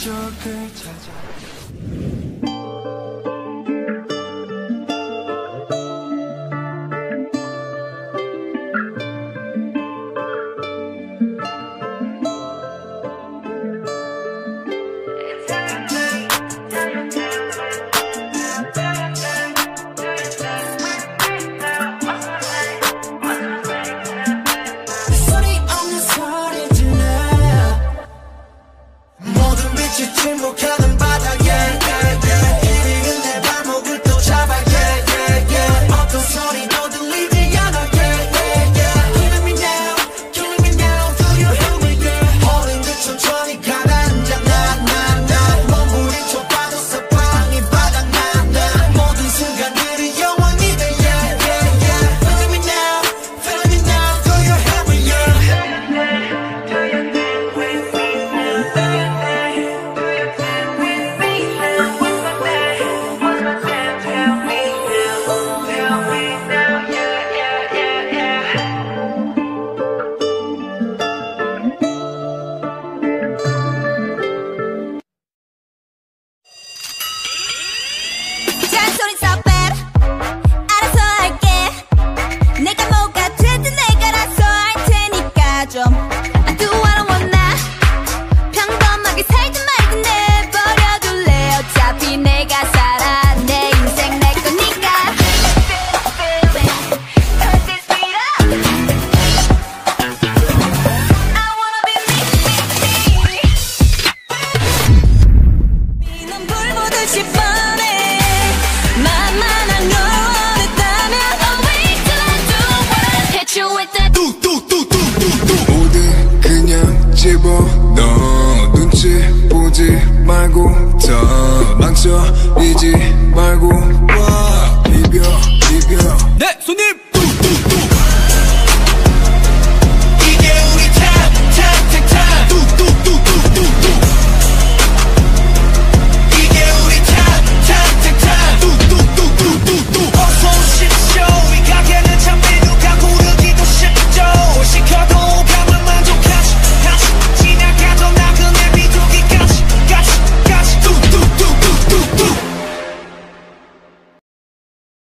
흔적을 찾아. 망설이지 말고